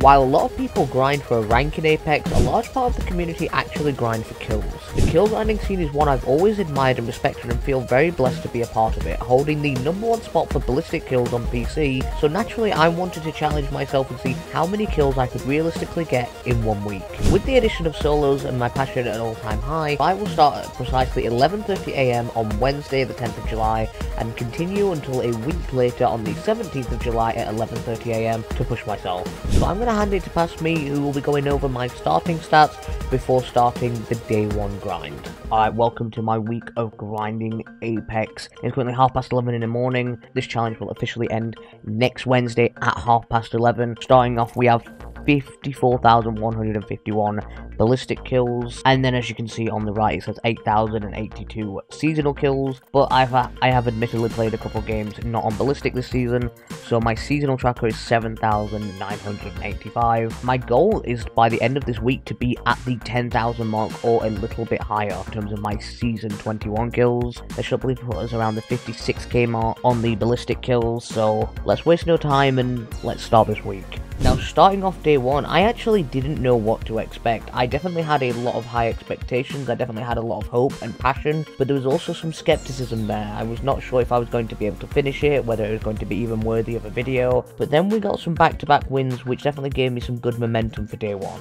While a lot of people grind for a rank in Apex, a large part of the community actually grind for kills. The kill grinding scene is one I've always admired and respected and feel very blessed to be a part of it, holding the number one spot for ballistic kills on PC, so naturally I wanted to challenge myself and see how many kills I could realistically get in one week. With the addition of solos and my passion at an all-time high, I will start at precisely 11.30am on Wednesday the 10th of July and continue until a week later on the 17th of July at 11.30am to push myself. So I'm to hand it to past me who will be going over my starting stats before starting the day one grind. Alright, welcome to my week of grinding Apex. It's currently half past 11 in the morning. This challenge will officially end next Wednesday at half past 11. Starting off, we have 54,151 ballistic kills, and then as you can see on the right, it says 8,082 seasonal kills. But I've I have admittedly played a couple games not on ballistic this season, so my seasonal tracker is 7,985. My goal is by the end of this week to be at the 10,000 mark or a little bit higher in terms of my season 21 kills. That should believe put us around the 56k mark on the ballistic kills. So let's waste no time and let's start this week. Now, starting off day one, I actually didn't know what to expect. I definitely had a lot of high expectations, I definitely had a lot of hope and passion, but there was also some skepticism there. I was not sure if I was going to be able to finish it, whether it was going to be even worthy of a video, but then we got some back-to-back -back wins, which definitely gave me some good momentum for day one.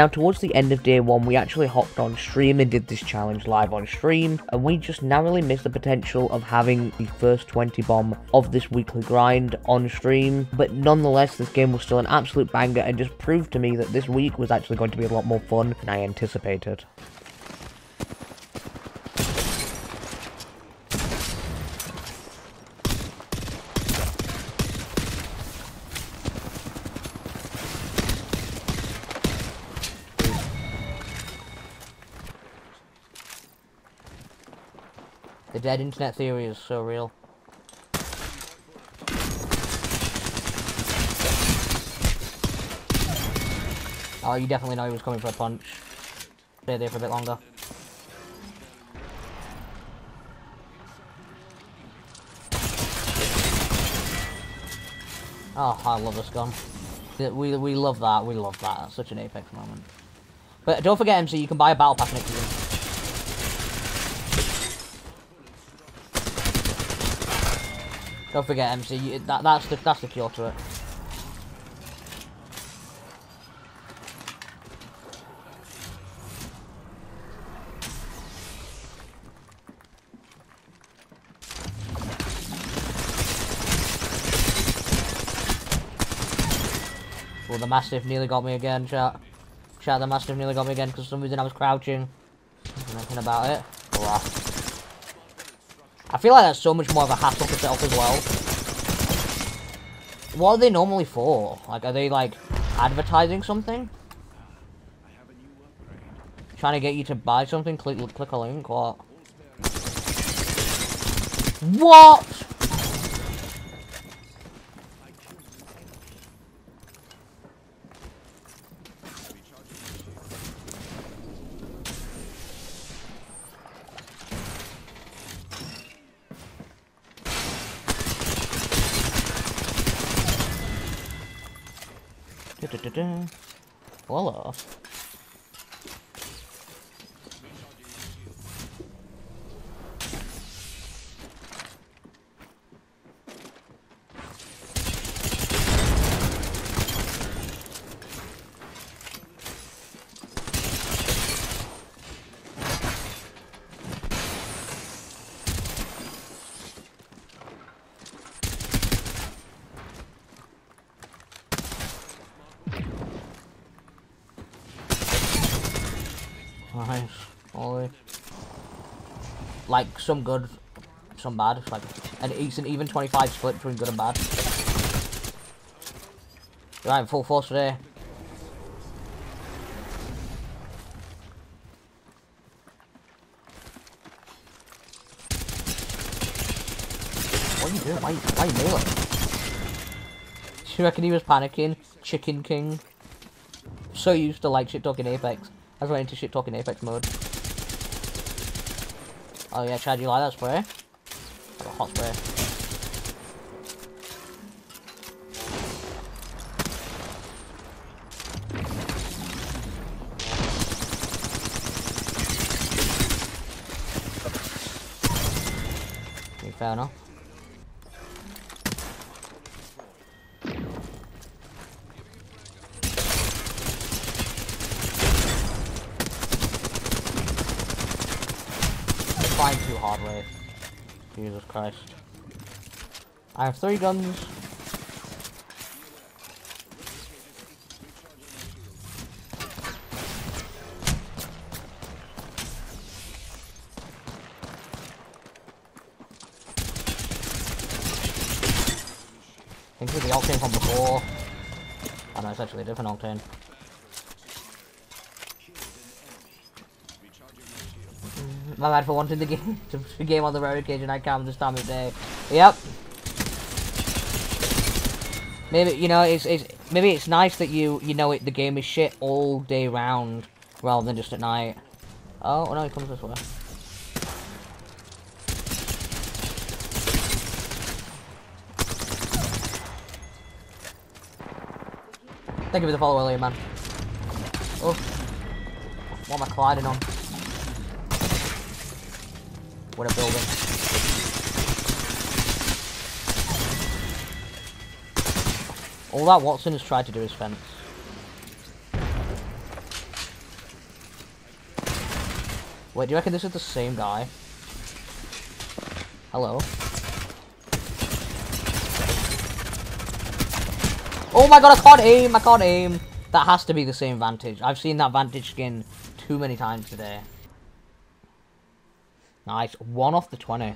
Now, towards the end of day one, we actually hopped on stream and did this challenge live on stream, and we just narrowly missed the potential of having the first 20 bomb of this weekly grind on stream, but nonetheless, this game was still an absolute banger and just proved to me that this week was actually going to be a lot more fun than I anticipated. The dead internet theory is so real. Oh, you definitely know he was coming for a punch. Stay there for a bit longer. Oh, I love this gun. We, we love that, we love that. That's such an apex moment. But don't forget, MC, you can buy a battle pass next season. Don't forget, MC. You, that, that's the that's the cure to it. Well, the Mastiff nearly got me again, chat. Chat, the Mastiff nearly got me again because for some reason I was crouching. Nothing about it. I feel like that's so much more of a hassle to set up as well. What are they normally for? Like, are they, like, advertising something? Trying to get you to buy something? Click, click a link? What? What? Nice. Ollie. Like, some good, some bad. It's like, and it's an even 25 split between good and bad. Right, full force today. What are you doing? Why, why are you kneeling? Do you reckon he was panicking? Chicken King. So used to like shit talking Apex. I was went into shit talking Apex mode. Oh yeah, Chad, you like that spray? Got a hot spray. Christ. I have three guns. I think the octane from before. Oh no, it's actually a different octane. My bad for wanting the game to game on the road occasion. I can't this time of day. Yep. Maybe you know it's it's maybe it's nice that you you know it the game is shit all day round rather than just at night. Oh, oh no, he comes this way. Thank you for the follow earlier, man. Oh, what am I colliding on? A building. All that Watson has tried to do is fence. Wait, do you reckon this is the same guy? Hello? Oh my god, I can't aim! I can't aim! That has to be the same Vantage. I've seen that Vantage skin too many times today. Nice. One off the 20.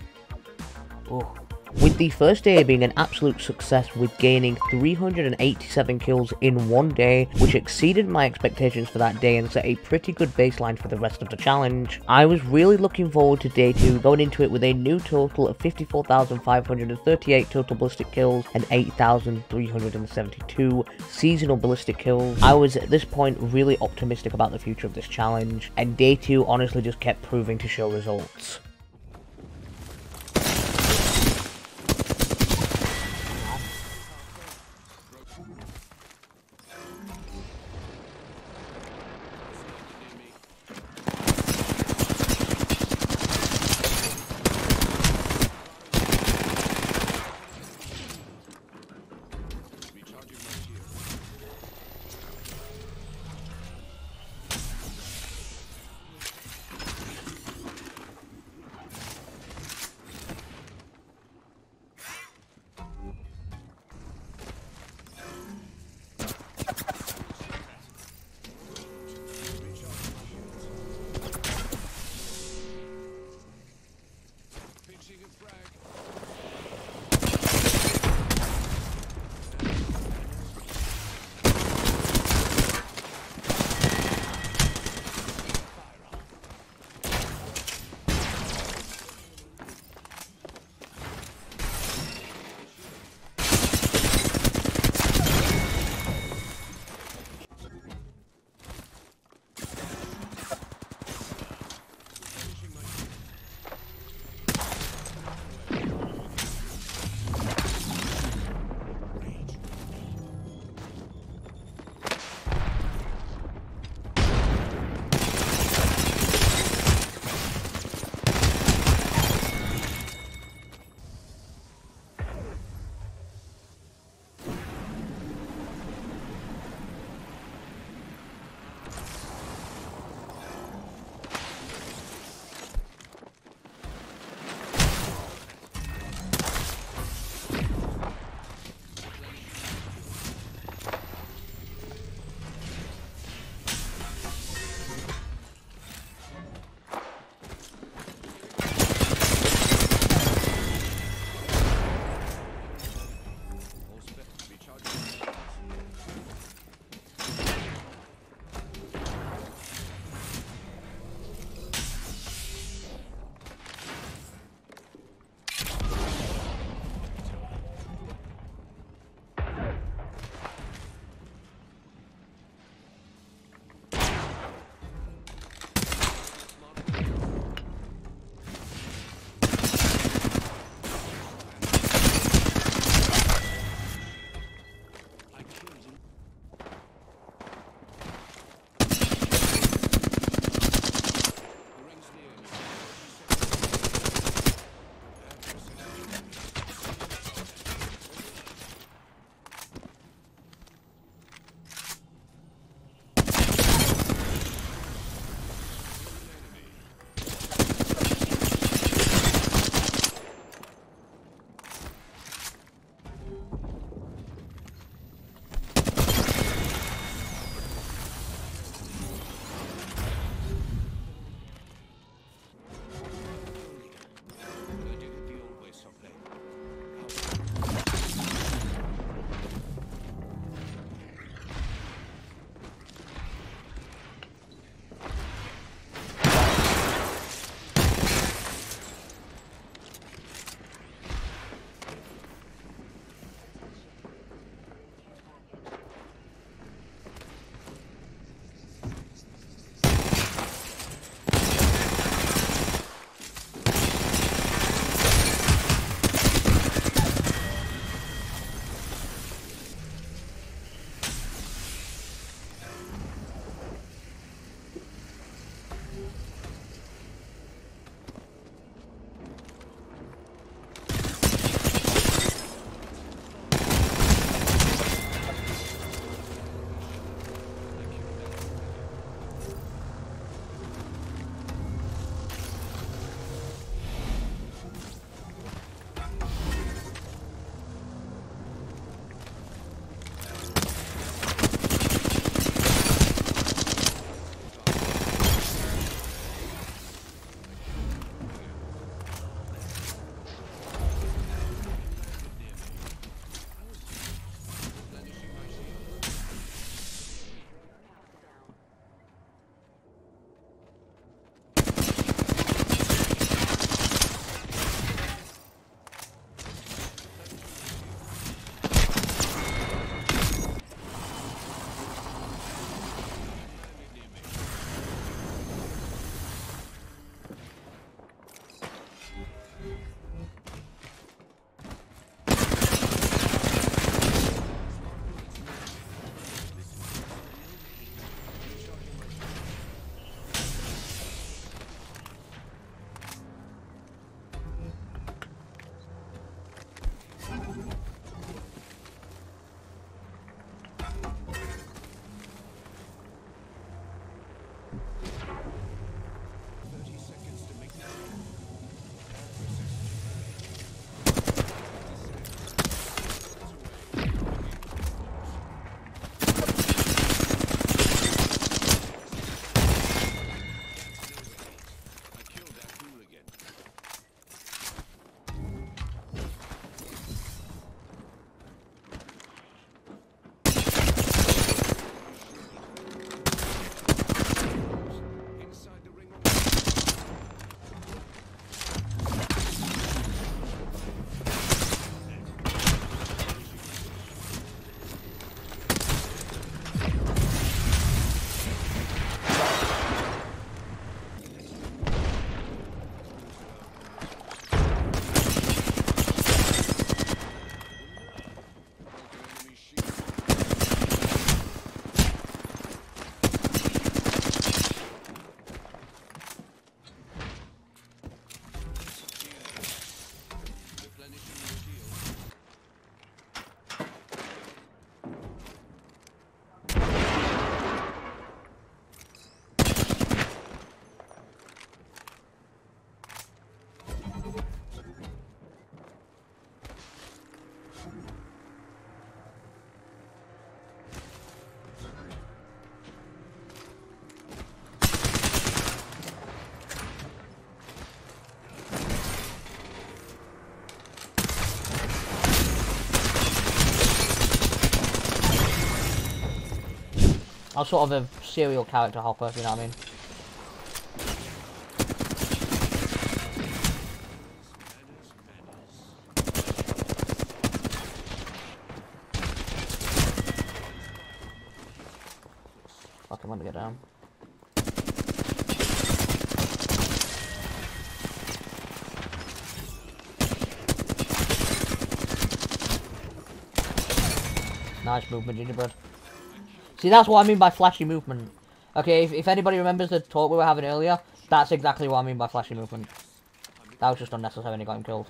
Ooh. With the first day being an absolute success with gaining 387 kills in one day, which exceeded my expectations for that day and set a pretty good baseline for the rest of the challenge. I was really looking forward to day 2, going into it with a new total of 54,538 total ballistic kills and 8,372 seasonal ballistic kills. I was at this point really optimistic about the future of this challenge, and day 2 honestly just kept proving to show results. I'm sort of a serial character hopper, if you know what I mean. Fucking let me get down. Nice movement, gingerbread. See, that's what I mean by flashy movement. Okay, if, if anybody remembers the talk we were having earlier, that's exactly what I mean by flashy movement. That was just unnecessary and he got him killed.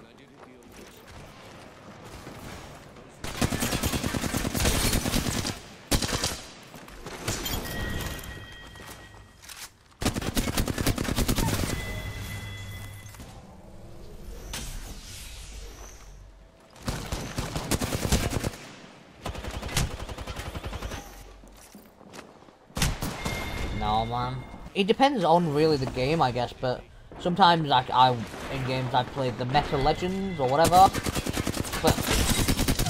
No, man. It depends on really the game, I guess, but sometimes like I in games I've played the Meta Legends or whatever, but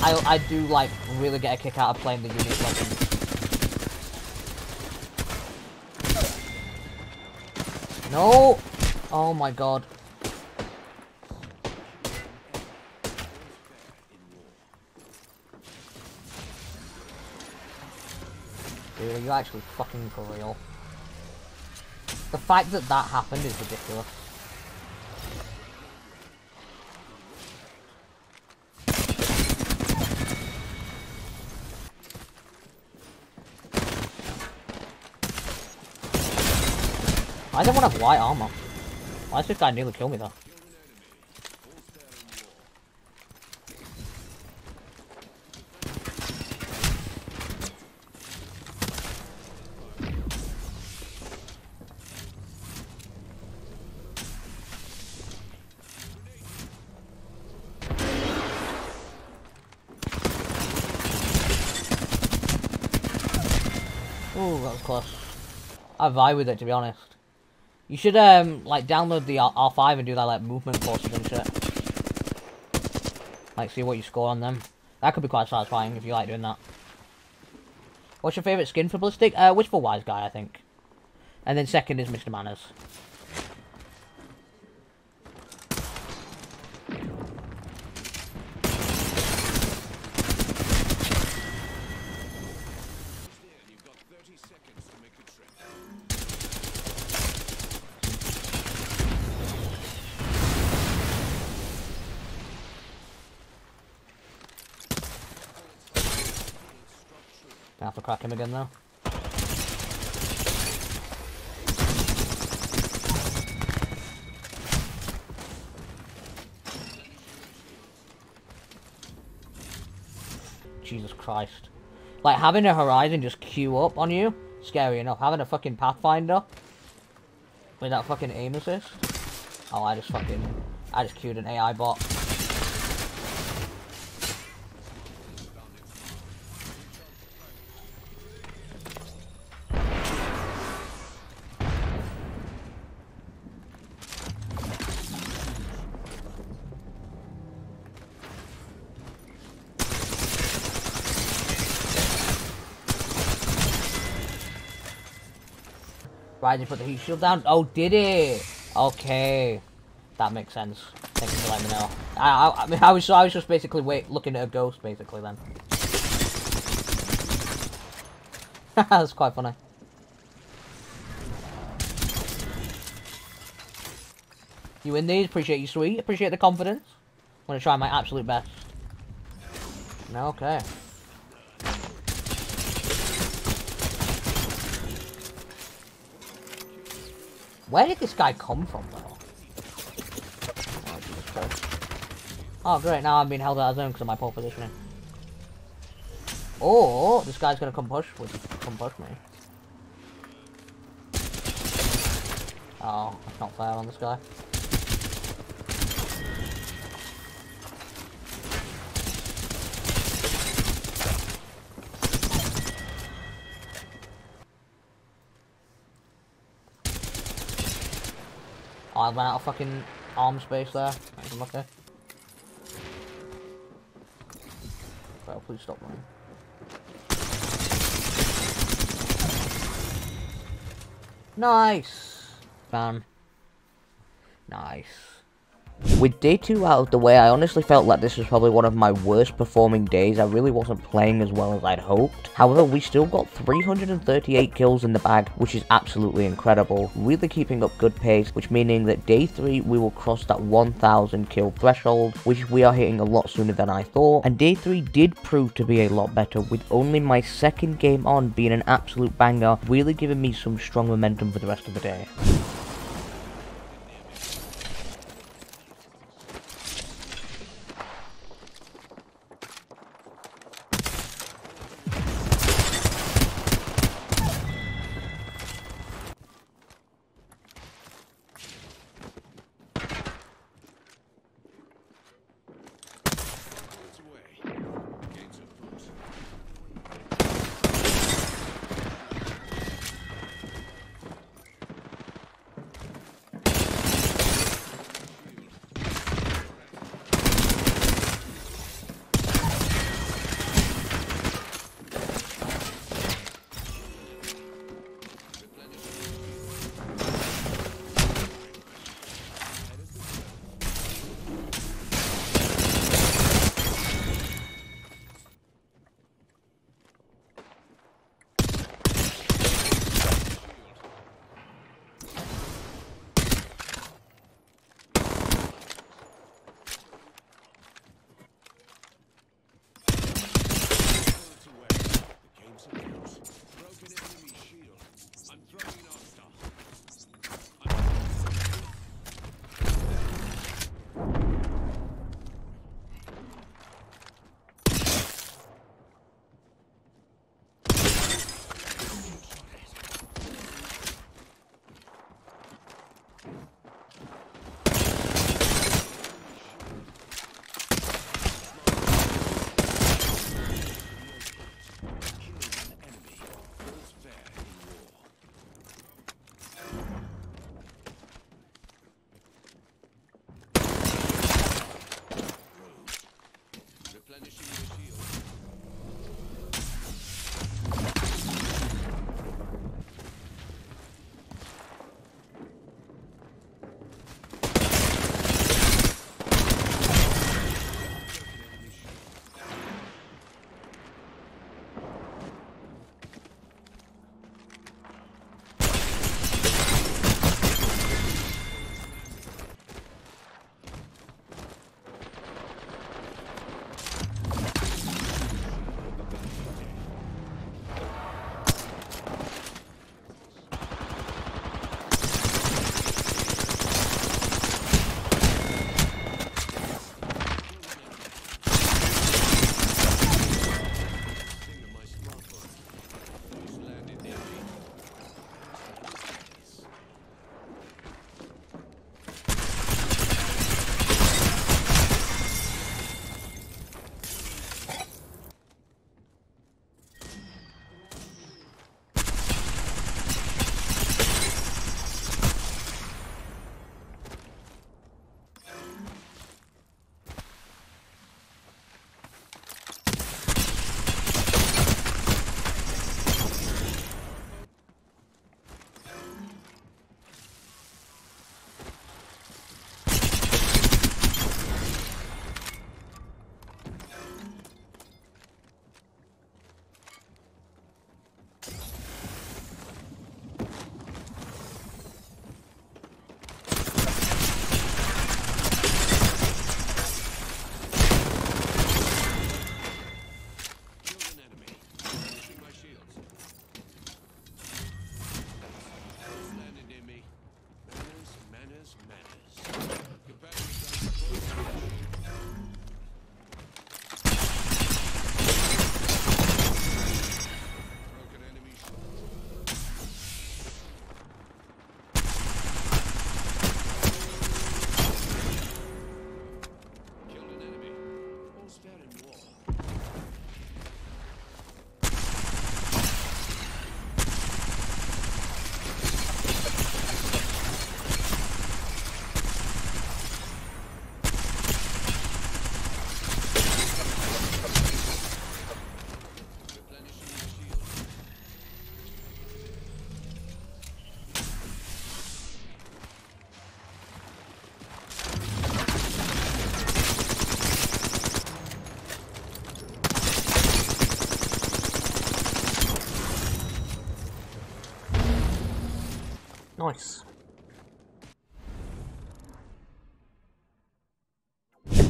I I do like really get a kick out of playing the Unique Legends. No! Oh my god. Dude, are you actually fucking for real? The fact that that happened is ridiculous. I don't want to have white armor. Why does this guy nearly kill me though? Ooh, that was close. I vibe with it, to be honest. You should, um, like, download the R 5 and do that, like, movement courses and shit. Like, see what you score on them. That could be quite satisfying if you like doing that. What's your favourite skin for Ballistic? Uh, Wishful Wise Guy, I think. And then second is Mr. Manners. Have to crack him again though. Jesus Christ. Like, having a Horizon just queue up on you scary enough. Having a fucking Pathfinder with that fucking aim assist. Oh, I just fucking, I just queued an AI bot. Rising put the heat shield down. Oh, did it? Okay, that makes sense. Thank you for letting me know. I, I, I mean, I was, I was just basically wait, looking at a ghost, basically. Then that's quite funny. You win these. Appreciate you, sweet. Appreciate the confidence. I'm gonna try my absolute best. Okay. Where did this guy come from, though? Oh, great, now I'm being held out of zone because of my poor positioning. Oh, this guy's gonna come push, come push me. Oh, that's not fair on this guy. I ran out of fucking arm space there. I'm okay. Well, please stop running. Nice! Fan. Nice. With day 2 out of the way, I honestly felt like this was probably one of my worst performing days. I really wasn't playing as well as I'd hoped. However, we still got 338 kills in the bag, which is absolutely incredible. Really keeping up good pace, which meaning that day 3 we will cross that 1000 kill threshold, which we are hitting a lot sooner than I thought. And day 3 did prove to be a lot better, with only my second game on being an absolute banger, really giving me some strong momentum for the rest of the day.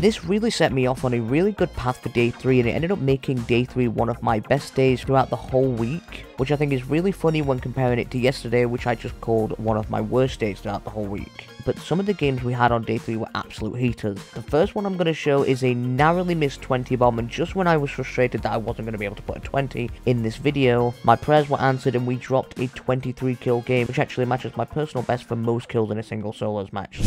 This really set me off on a really good path for day 3 and it ended up making day 3 one of my best days throughout the whole week, which I think is really funny when comparing it to yesterday which I just called one of my worst days throughout the whole week. But some of the games we had on day 3 were absolute heaters. The first one I'm going to show is a narrowly missed 20 bomb and just when I was frustrated that I wasn't going to be able to put a 20 in this video, my prayers were answered and we dropped a 23 kill game which actually matches my personal best for most kills in a single solos match.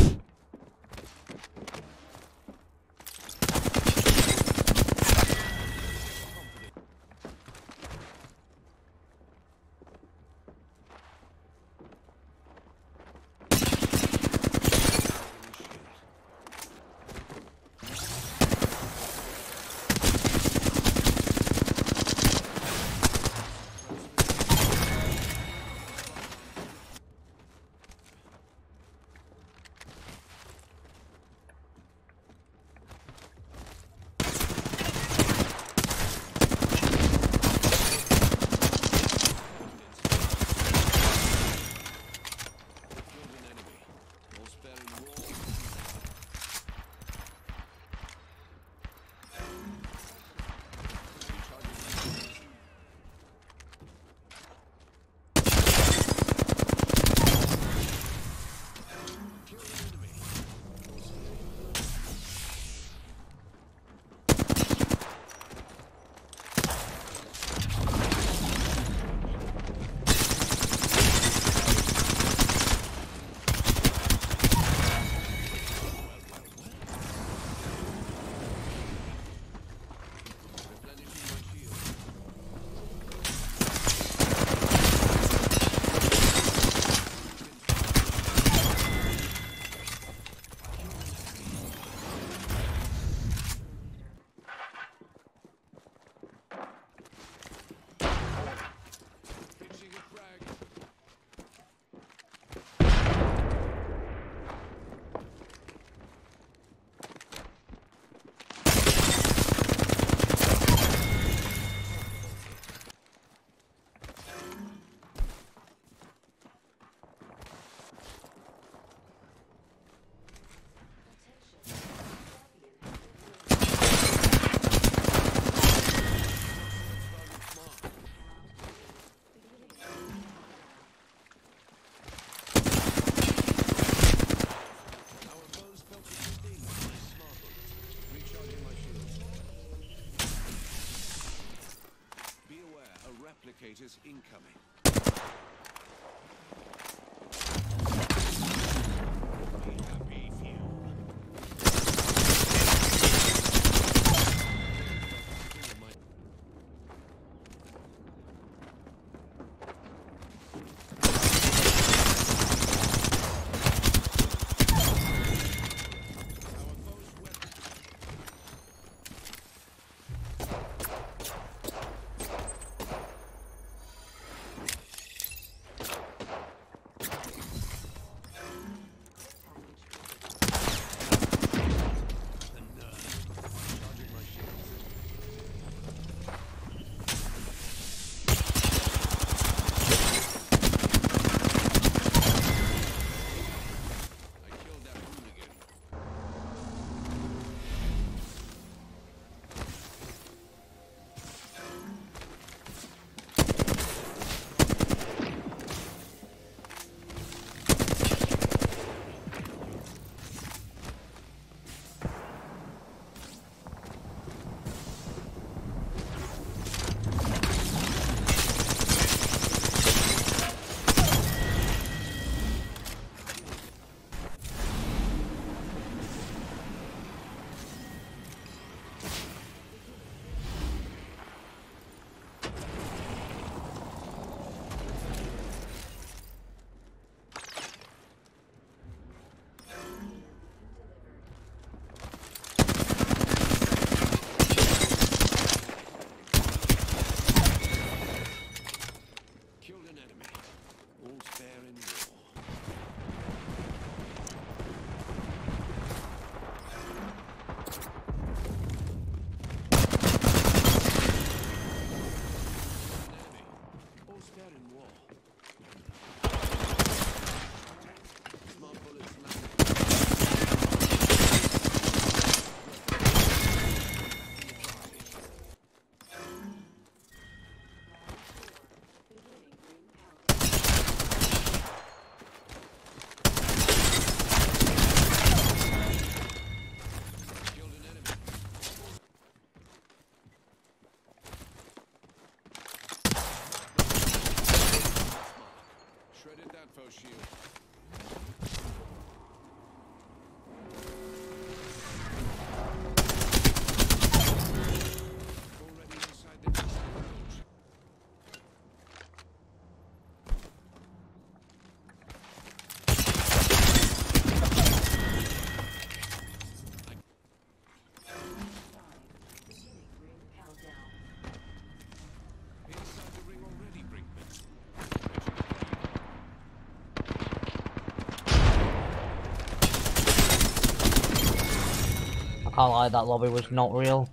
Can't lie, that lobby was not real.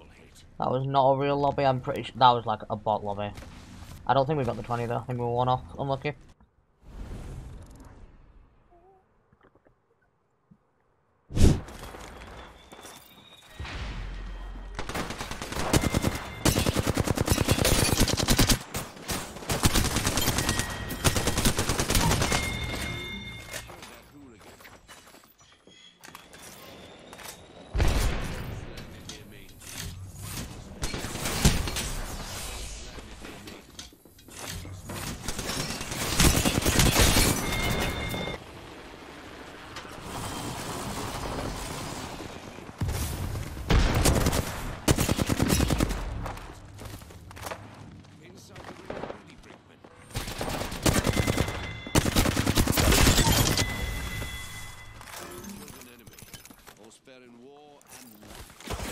That was not a real lobby, I'm pretty sure. That was like a bot lobby. I don't think we got the 20 though, I think we were one off. Unlucky. that hooligan. Landed near me. Landed near me. Inside the ring, Rudy Brinkman. Killed an enemy. Spare in war and life.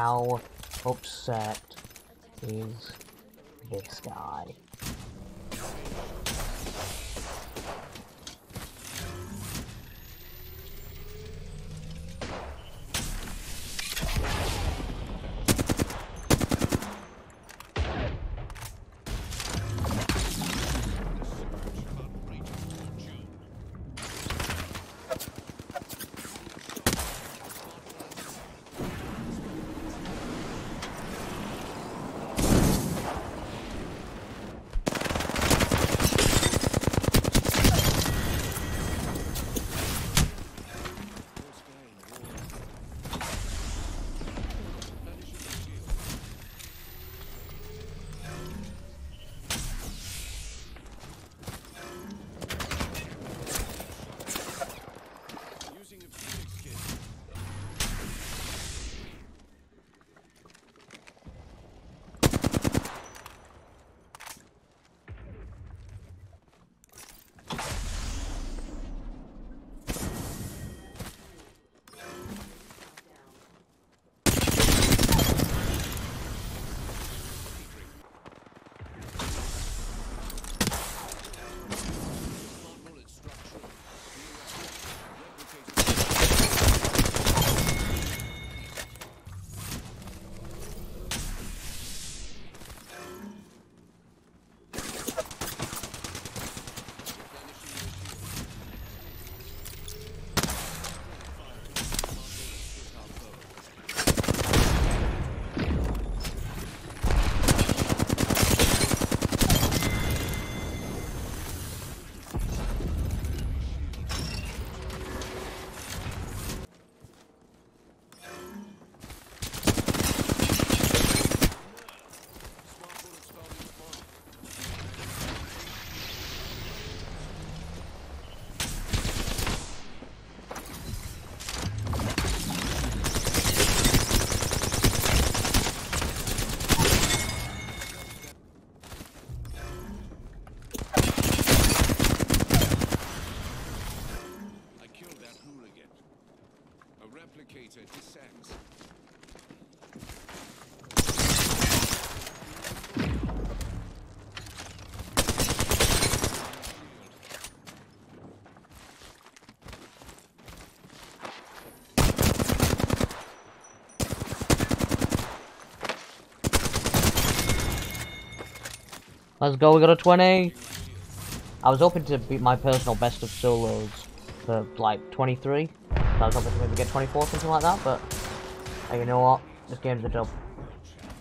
How upset is Let's go, we got a 20! I was hoping to beat my personal best of solos for like 23. I was hoping to maybe get 24, something like that, but hey, you know what? This game's a dub.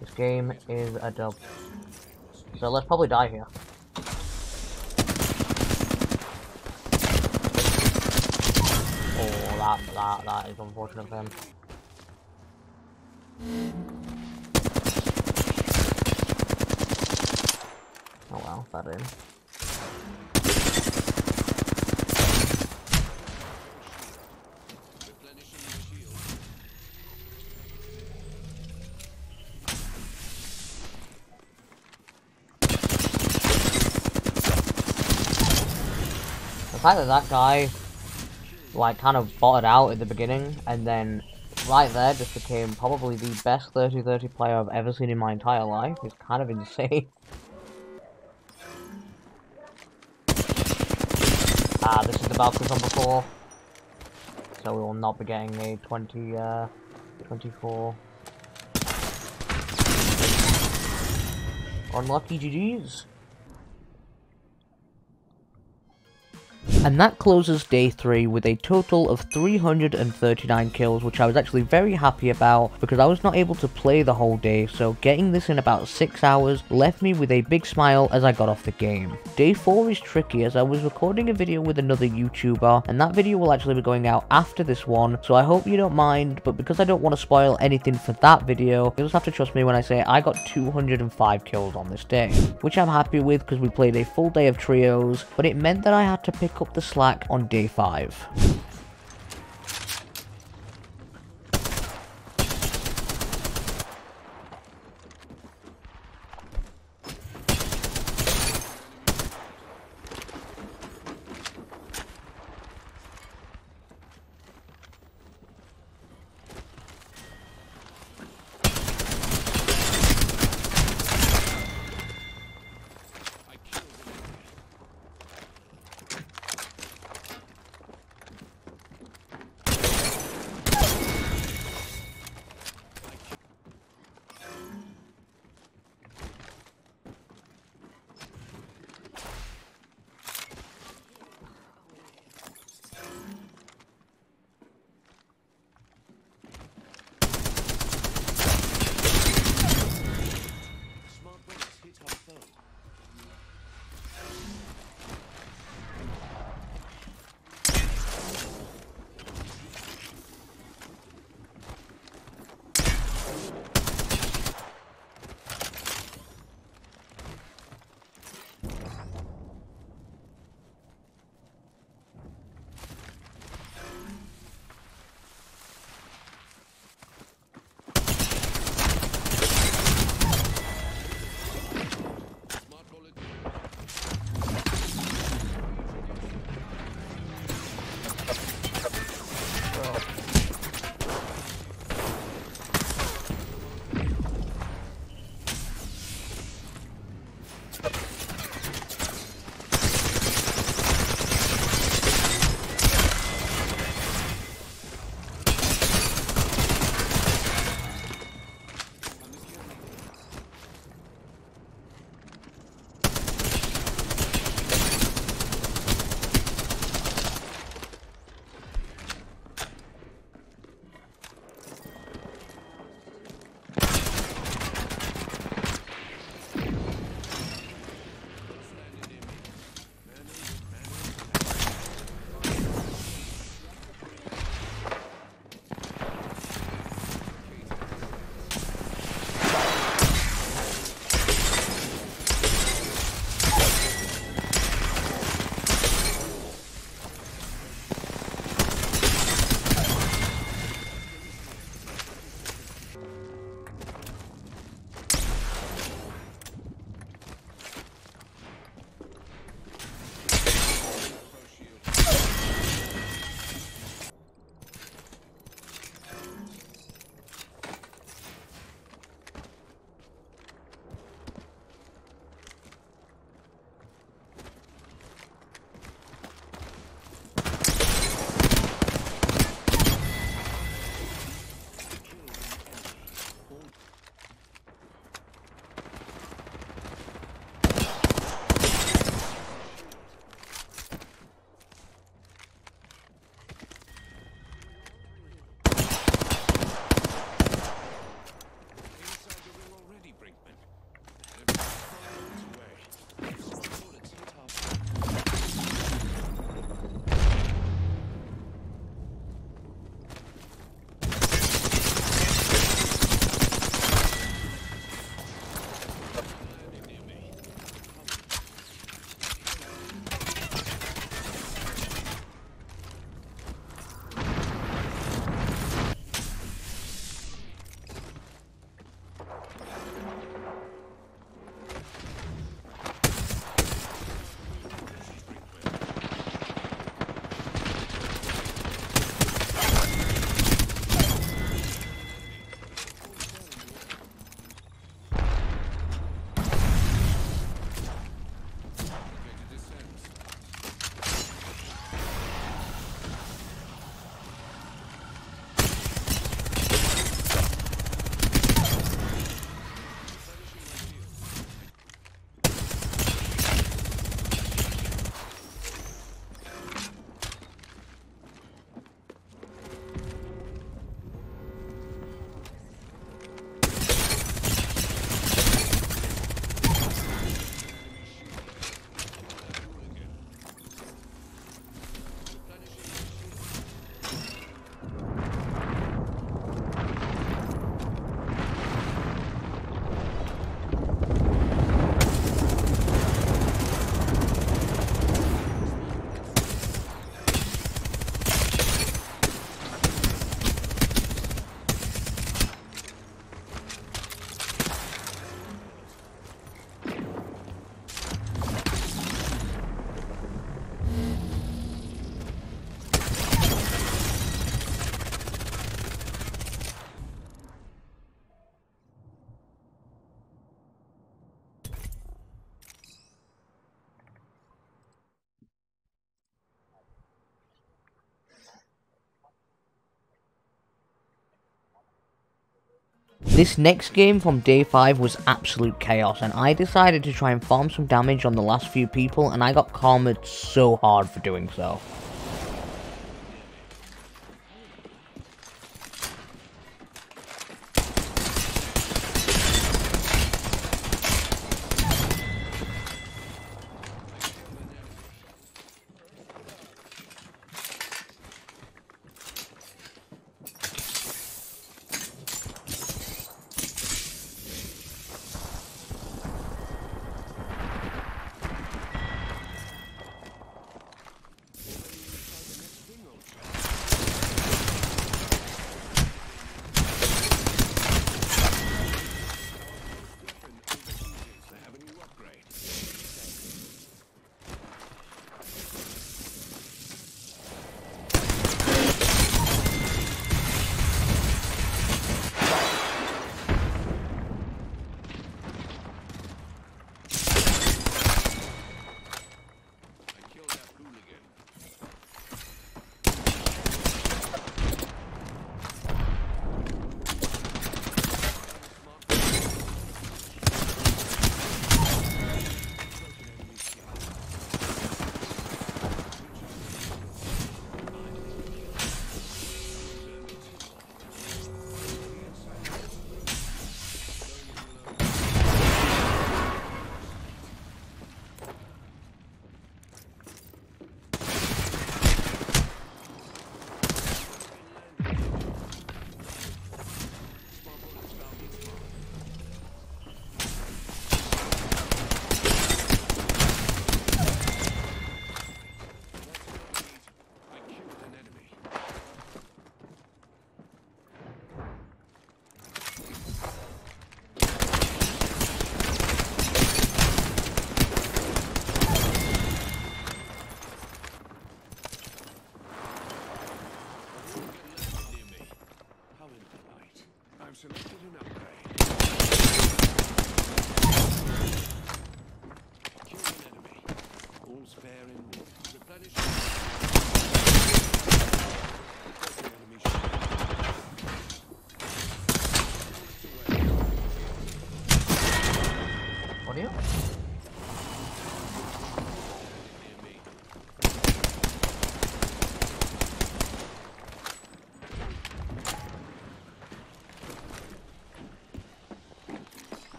This game is a dub. So let's probably die here. Oh, that, that, that is unfortunate for him. Oh well, that in. Replenishing your shield. The fact that that guy, like, kind of botted out at the beginning, and then right there just became probably the best 30-30 player I've ever seen in my entire life is kind of insane. Ah, this is the Valkyrie from before. So we will not be getting a 20, uh, 24. Unlucky GG's. And that closes day 3 with a total of 339 kills, which I was actually very happy about because I was not able to play the whole day, so getting this in about 6 hours left me with a big smile as I got off the game. Day 4 is tricky as I was recording a video with another YouTuber, and that video will actually be going out after this one, so I hope you don't mind, but because I don't want to spoil anything for that video, you'll just have to trust me when I say I got 205 kills on this day, which I'm happy with because we played a full day of trios, but it meant that I had to pick up the slack on day 5. This next game from day 5 was absolute chaos and I decided to try and farm some damage on the last few people and I got karmaed so hard for doing so.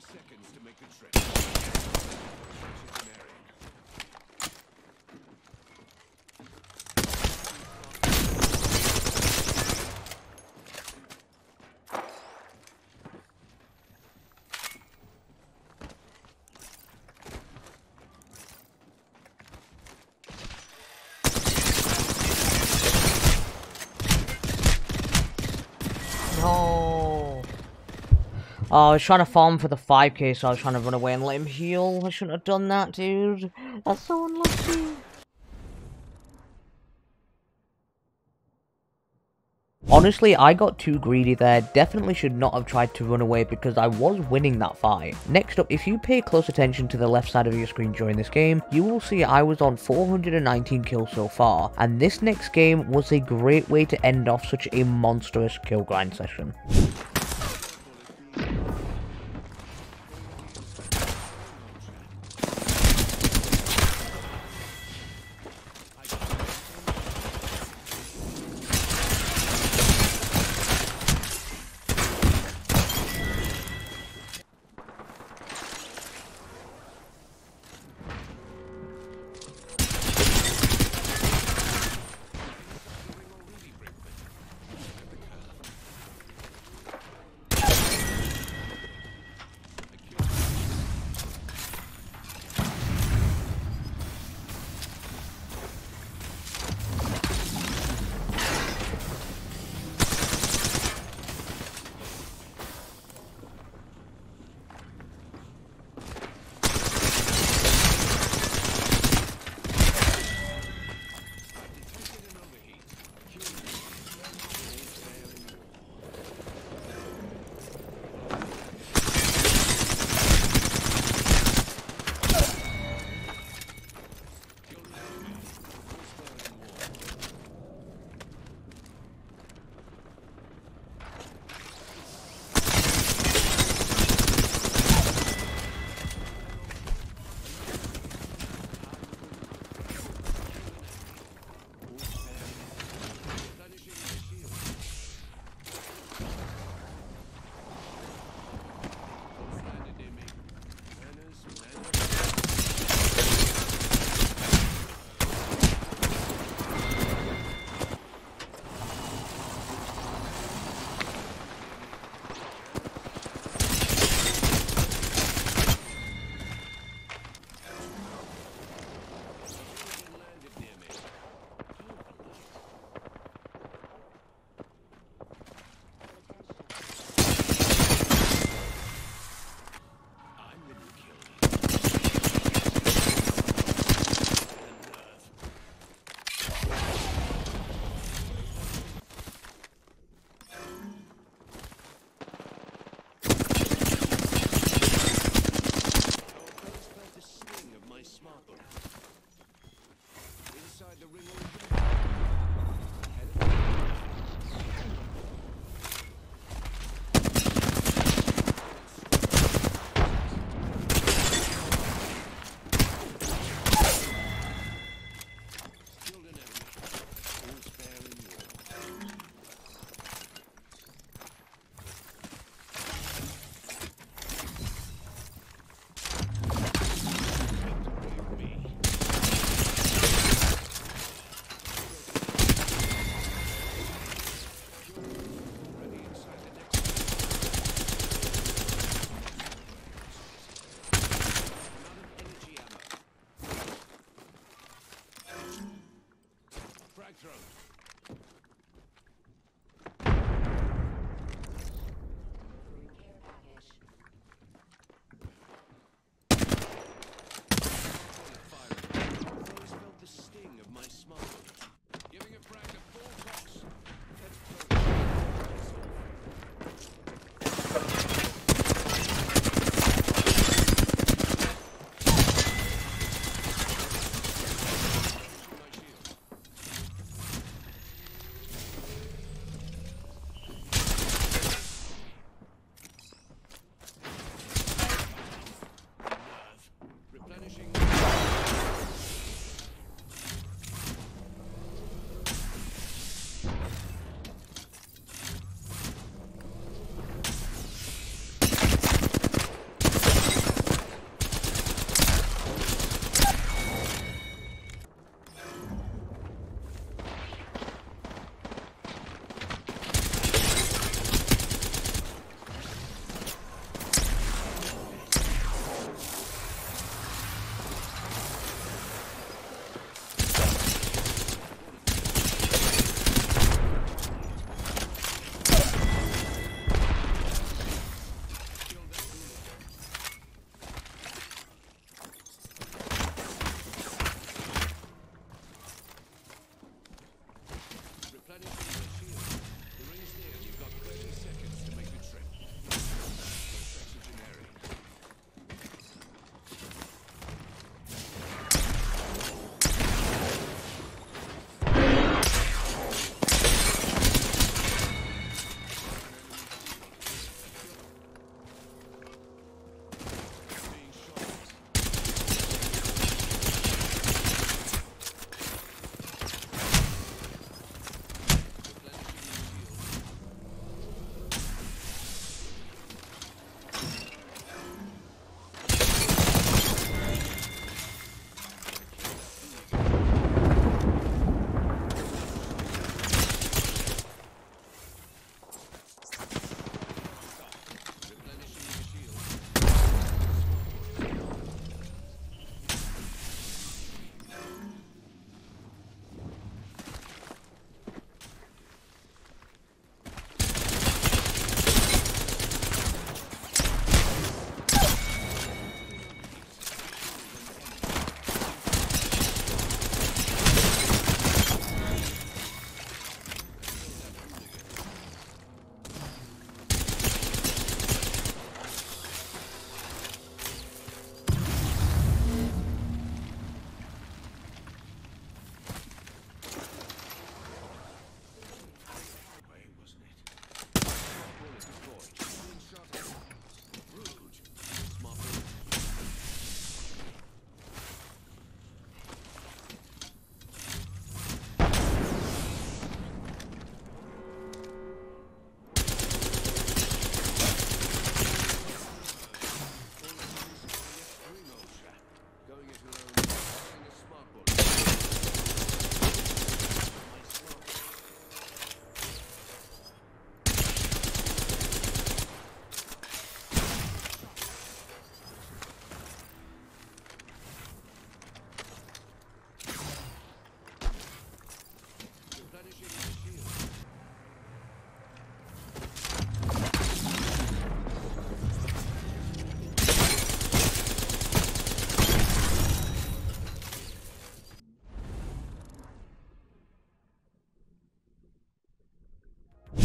Seconds to make the trip. Check an area. No. Oh, I was trying to farm for the 5k, so I was trying to run away and let him heal. I shouldn't have done that, dude. That's so unlucky. Honestly, I got too greedy there. Definitely should not have tried to run away because I was winning that fight. Next up, if you pay close attention to the left side of your screen during this game, you will see I was on 419 kills so far. And this next game was a great way to end off such a monstrous kill grind session.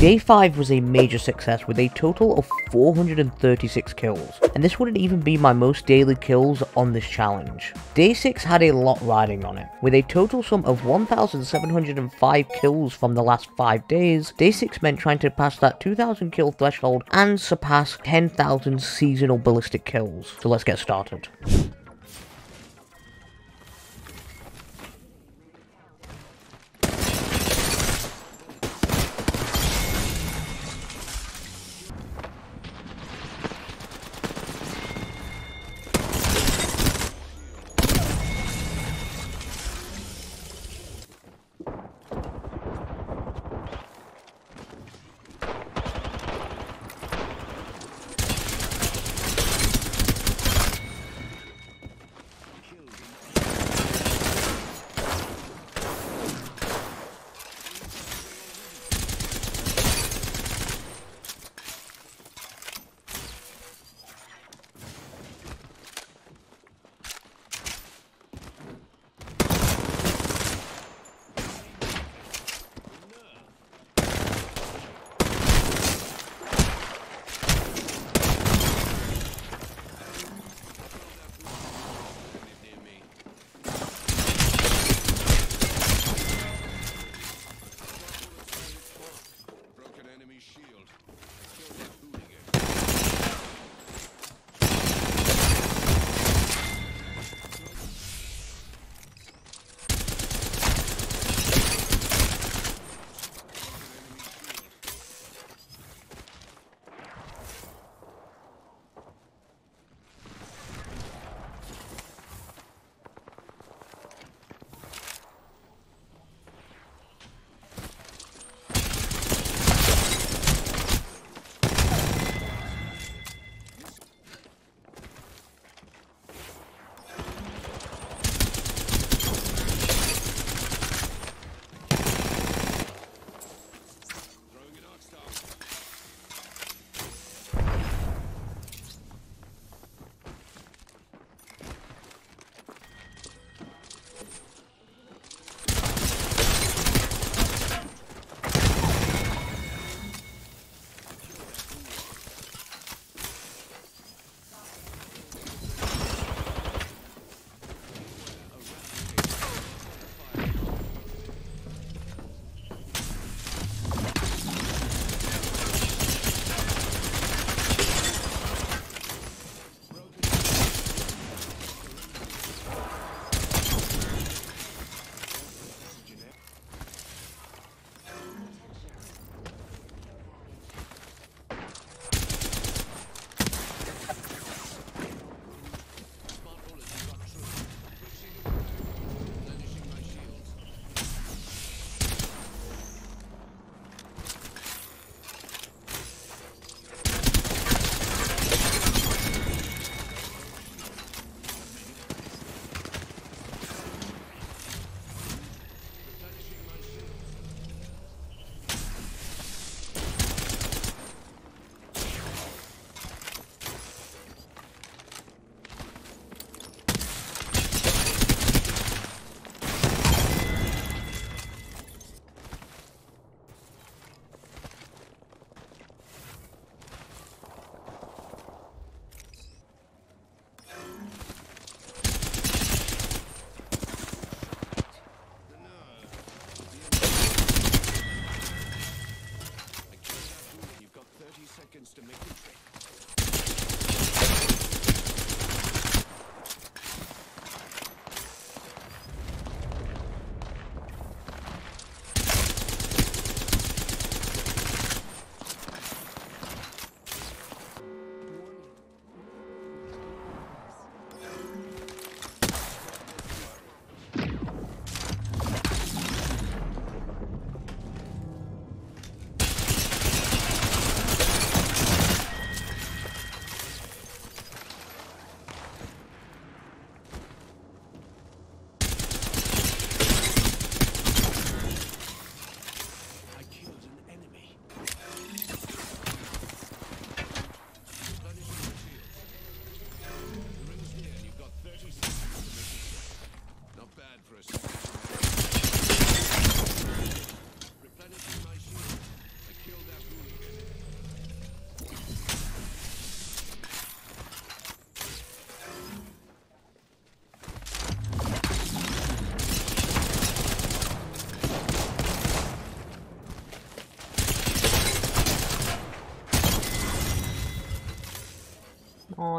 Day 5 was a major success with a total of 436 kills, and this wouldn't even be my most daily kills on this challenge. Day 6 had a lot riding on it, with a total sum of 1705 kills from the last 5 days, Day 6 meant trying to pass that 2000 kill threshold and surpass 10,000 seasonal ballistic kills. So let's get started.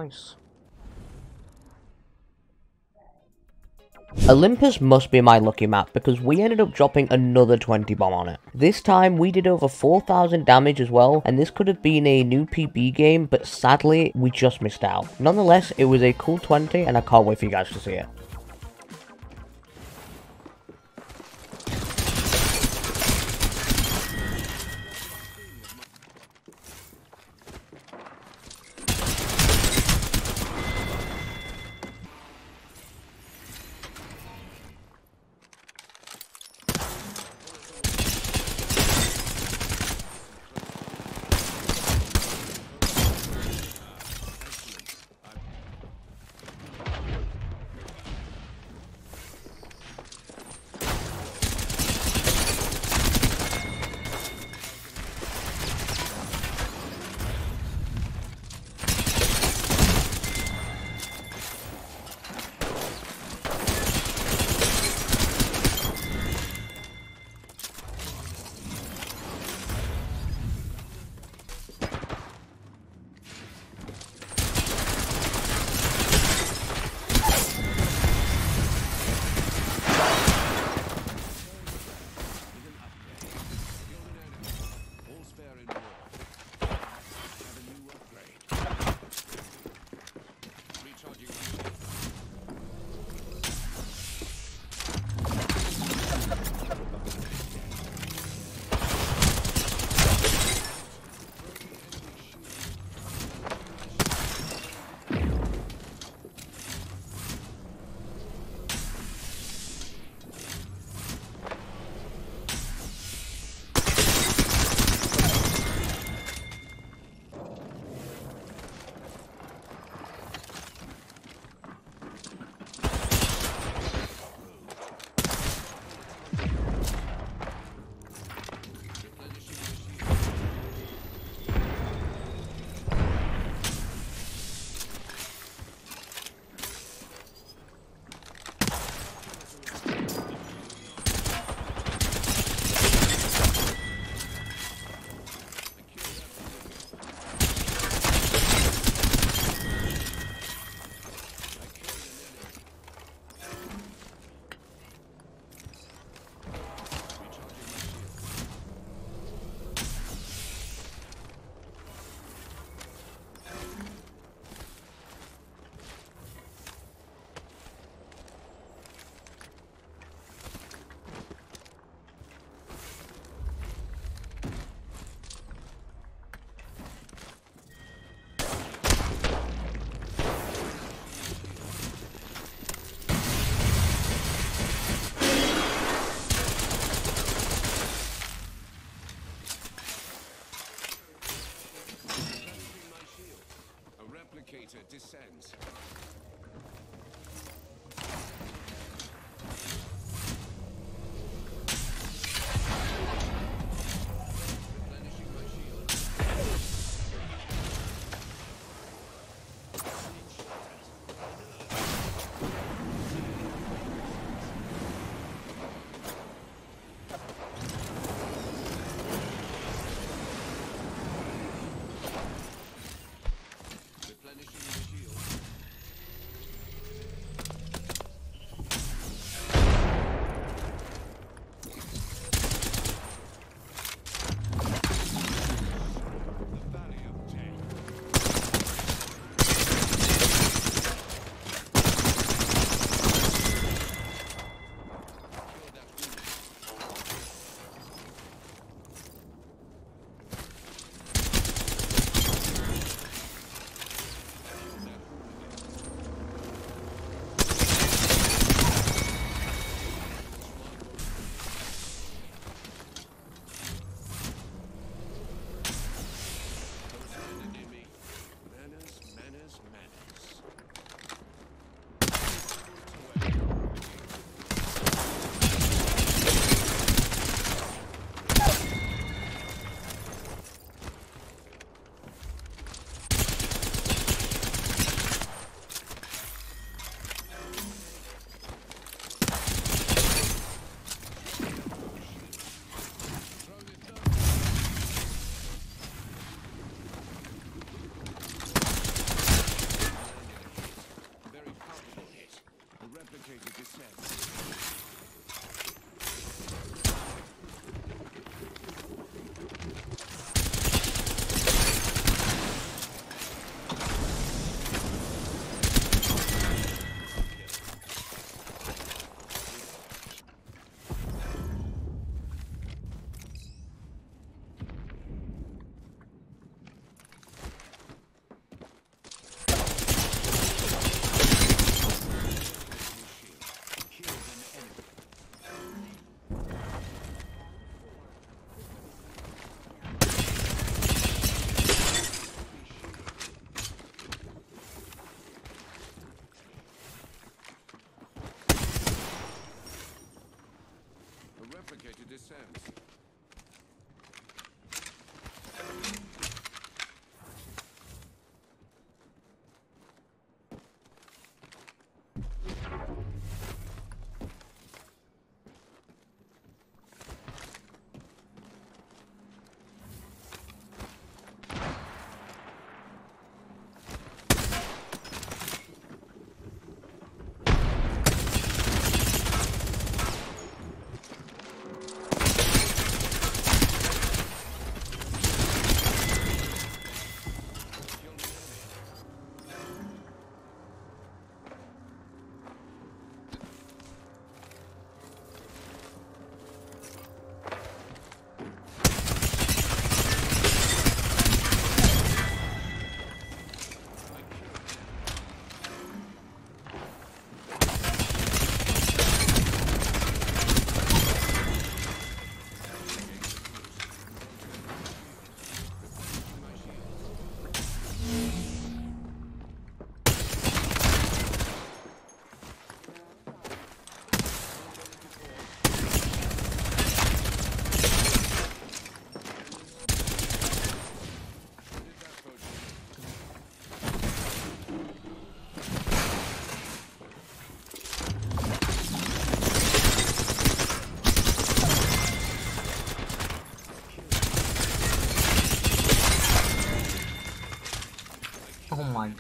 Nice. Olympus must be my lucky map because we ended up dropping another 20 bomb on it. This time we did over 4000 damage as well and this could have been a new PB game but sadly we just missed out. Nonetheless it was a cool 20 and I can't wait for you guys to see it.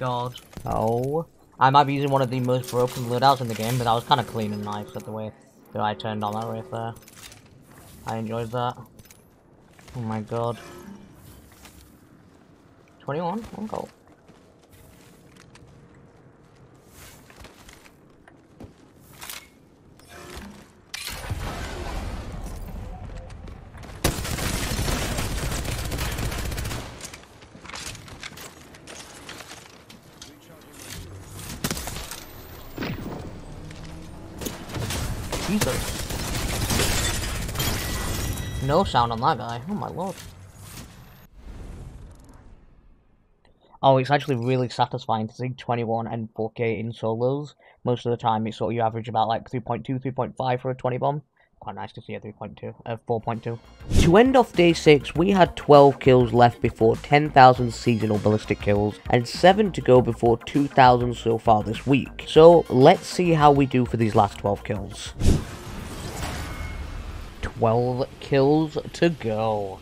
God. Oh. I might be using one of the most broken loadouts in the game, but that was kind of clean and nice at the way that I turned on that right there. I enjoyed that. Oh my god. 21? One goal. Jesus. No sound on that guy. Oh my lord. Oh, it's actually really satisfying to see 21 and 4K in solos. Most of the time, it's sort of you average about like 3.2, 3.5 for a 20 bomb. Quite nice to see a 3.2, uh, 4.2. To end off day 6, we had 12 kills left before 10,000 seasonal ballistic kills, and 7 to go before 2,000 so far this week. So, let's see how we do for these last 12 kills. 12 kills to go.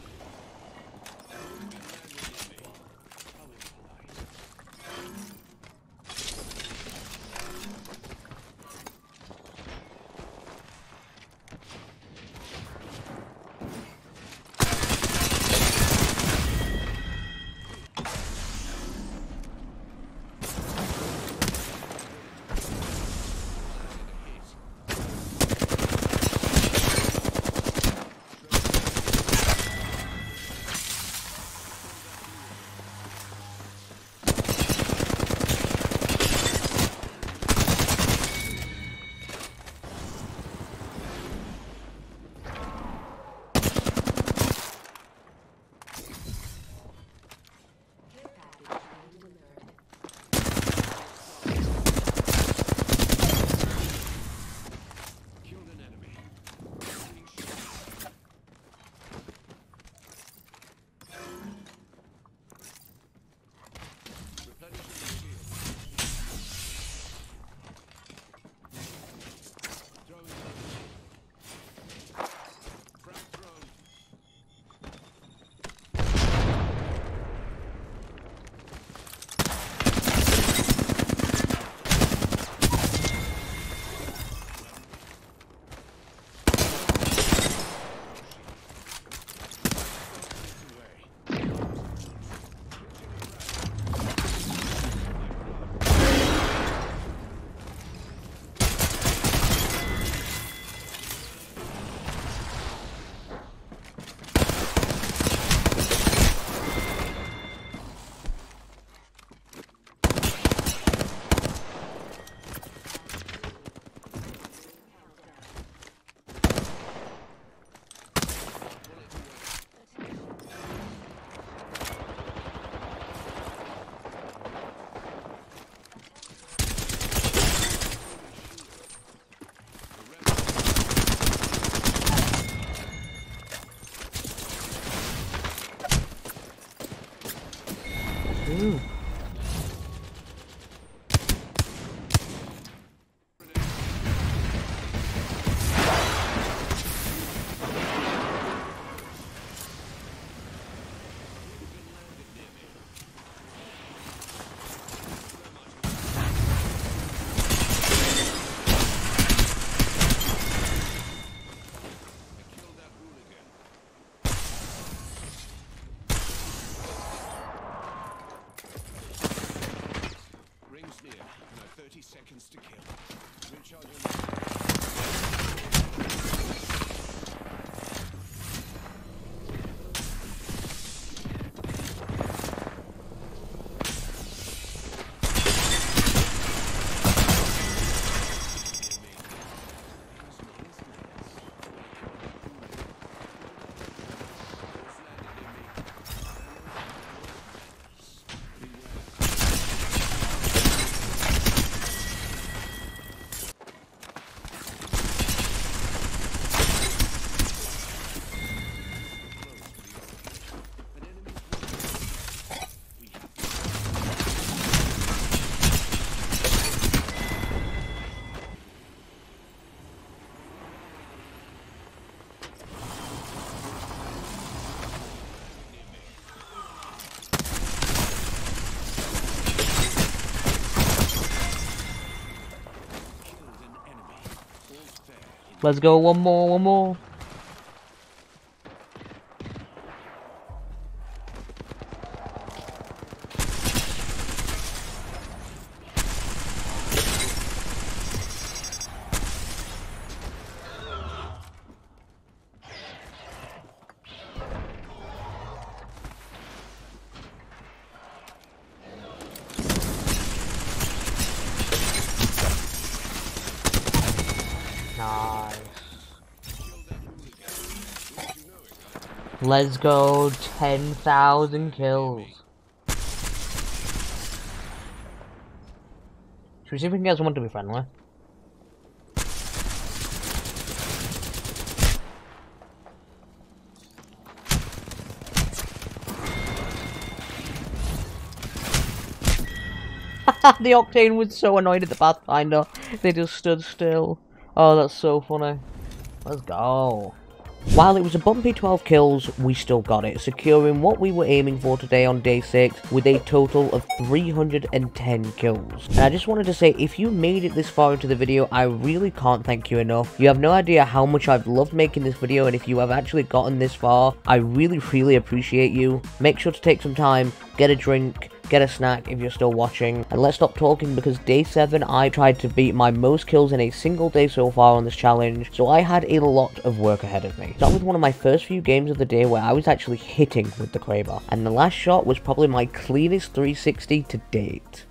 Let's go, one more, one more. Let's go, 10,000 kills. Should we see if we can get someone to be friendly? the Octane was so annoyed at the Pathfinder, they just stood still. Oh, that's so funny. Let's go. While it was a bumpy 12 kills, we still got it, securing what we were aiming for today on day 6 with a total of 310 kills. And I just wanted to say, if you made it this far into the video, I really can't thank you enough. You have no idea how much I've loved making this video, and if you have actually gotten this far, I really, really appreciate you. Make sure to take some time, get a drink, get a snack if you're still watching, and let's stop talking because day 7 I tried to beat my most kills in a single day so far on this challenge, so I had a lot of work ahead of me. Start with one of my first few games of the day where I was actually hitting with the Kraber, and the last shot was probably my cleanest 360 to date.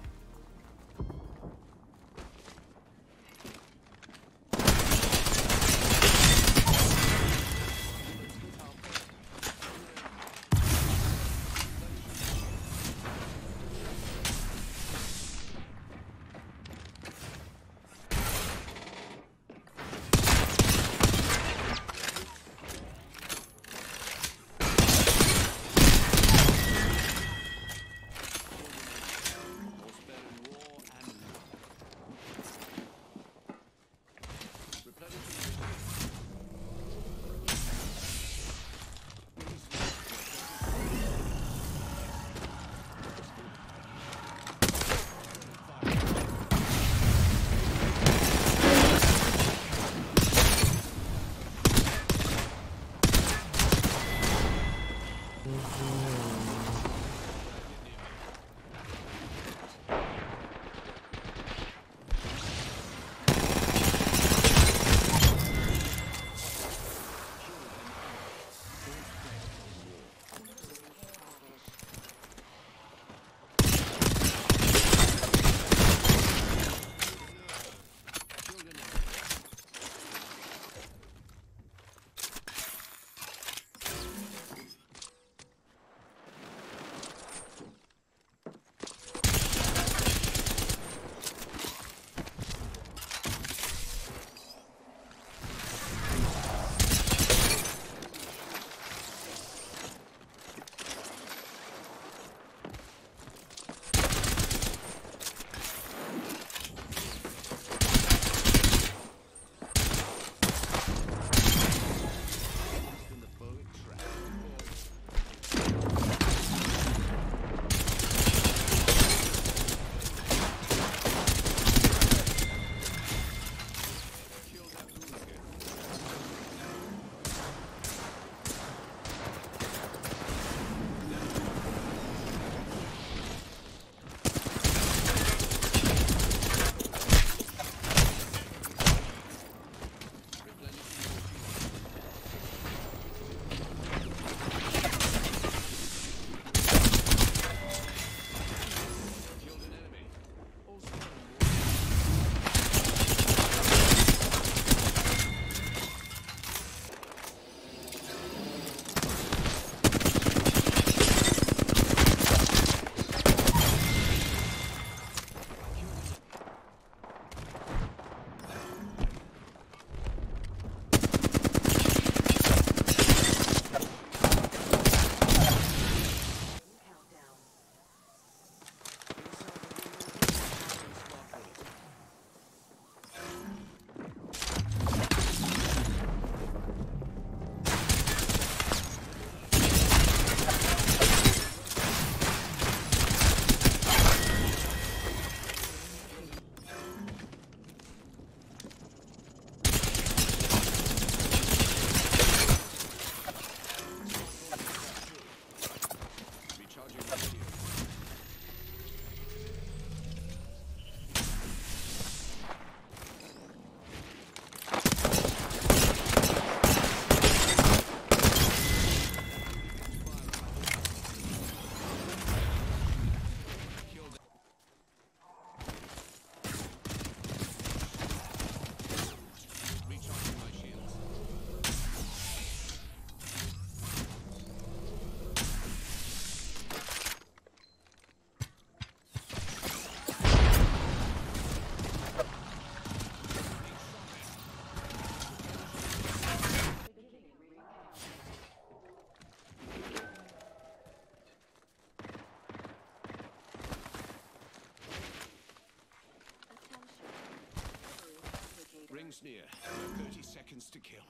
Seconds to kill.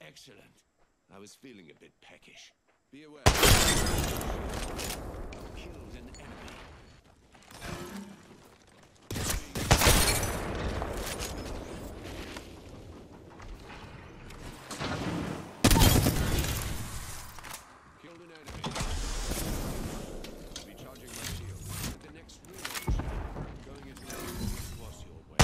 Excellent. I was feeling a bit peckish. Be aware. Killed an enemy. Killed an enemy. Recharging my shield. At the next reload. Going into the was your way.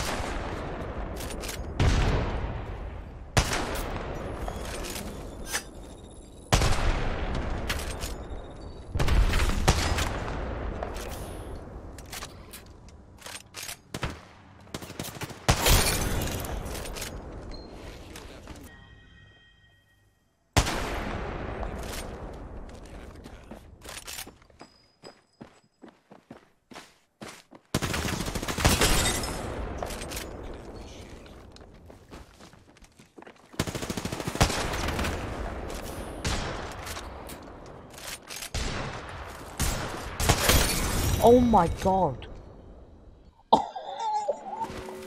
Oh my god.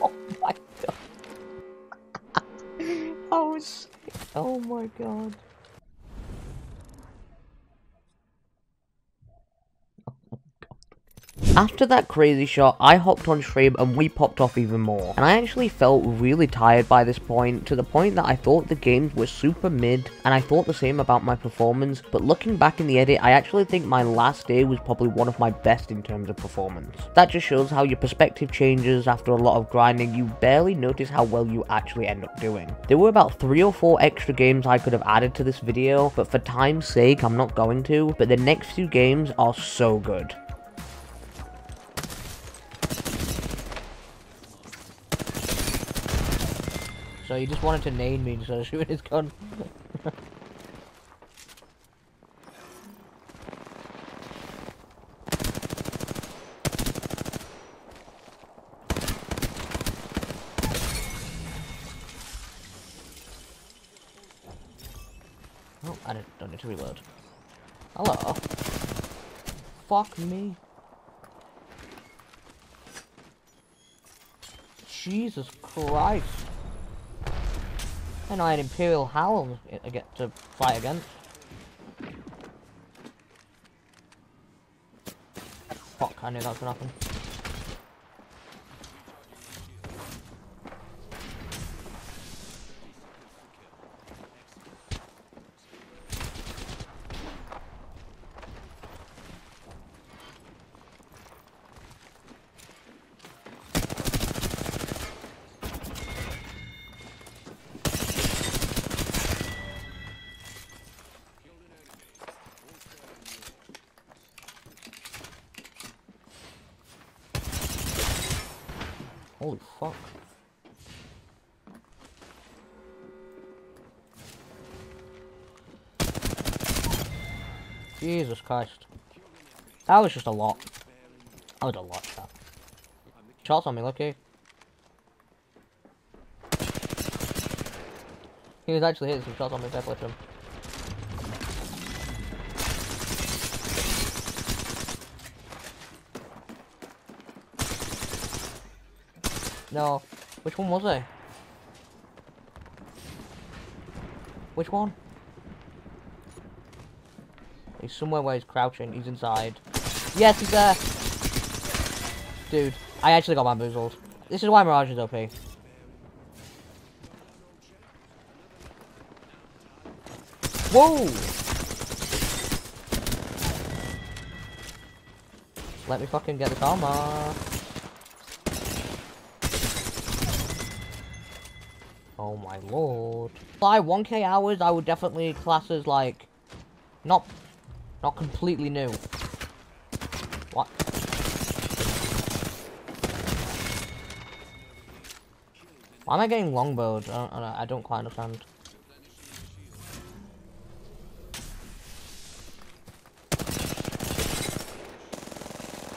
Oh, my god. Was. Oh my god. After that crazy shot, I hopped on stream and we popped off even more. And I actually felt really tired by this point, to the point that I thought the games were super mid, and I thought the same about my performance, but looking back in the edit, I actually think my last day was probably one of my best in terms of performance. That just shows how your perspective changes after a lot of grinding, you barely notice how well you actually end up doing. There were about 3 or 4 extra games I could have added to this video, but for time's sake I'm not going to, but the next few games are so good. So he just wanted to name me instead of shooting his gun. oh, I don't, don't need to reload. Hello. Fuck me. Jesus Christ. And I had ImperialHal I get to fight against. Fuck, I knew that was gonna happen. Christ. That was just a lot. That was a lot, chat. Shots on me, lucky. He was actually hitting some shots on me, fair play him. No. Which one was I? Which one? He's somewhere where he's crouching. He's inside. Yes, he's there! Dude, I actually got bamboozled. This is why Mirage is OP. Whoa! Let me fucking get the karma. Oh my lord. By 1k hours, I would definitely class as like, not, not completely new. What? Why am I getting don't, I don't- I don't quite understand.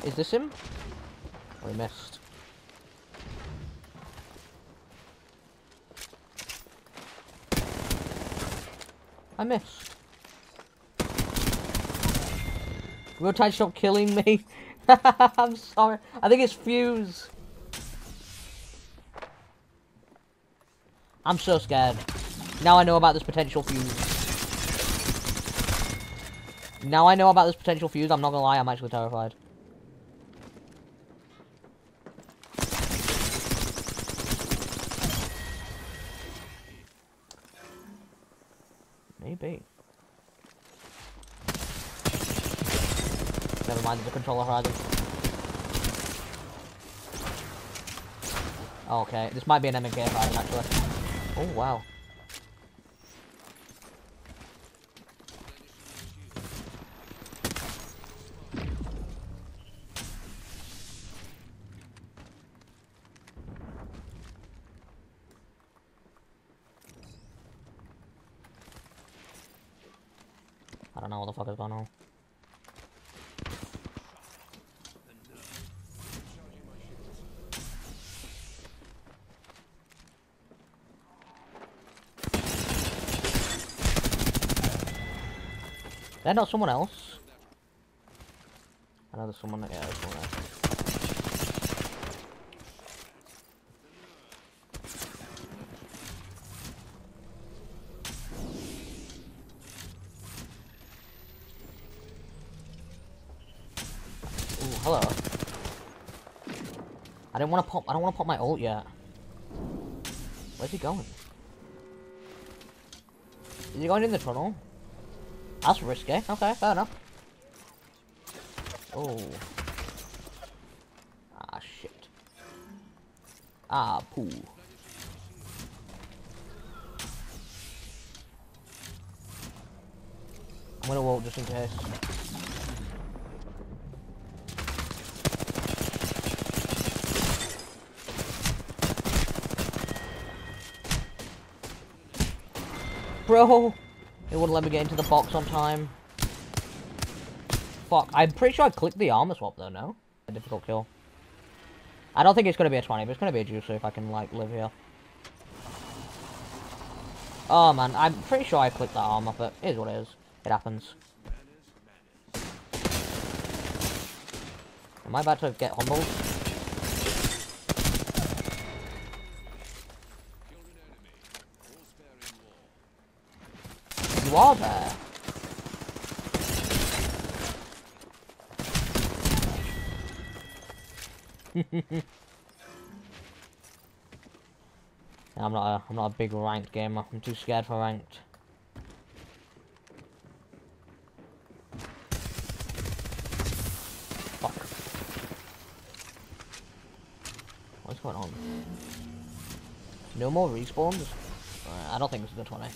Is this him? Oh, he missed. I missed. Rowtide, stop killing me. I'm sorry. I think it's Fuse. I'm so scared. Now I know about this potential fuse. Now I know about this potential fuse, I'm not gonna lie, I'm actually terrified. Controller. Okay, this might be an MK horizon actually. Oh wow. I don't know what the fuck is going on. They're not someone else. I know there's someone. Yeah, there's someone else. Hello. I didn't want to pop. I don't want to pop my ult yet. Where's he going? Is he going in the tunnel? That's risky. Okay, fair enough. Oh. Ah, shit. Ah, poo. I'm gonna ult just in case. Bro! It wouldn't let me get into the box on time. Fuck, I'm pretty sure I clicked the armor swap though, no? A difficult kill. I don't think it's gonna be a 20, but it's gonna be a juicer if I can, like, live here. Oh man, I'm pretty sure I clicked that armor, but it is what it is. It happens. Am I about to get humbled? Are there. I'm not a, I'm not a big ranked gamer. I'm too scared for ranked. Fuck. What's going on? No more respawns? Uh, I don't think it's a good 20.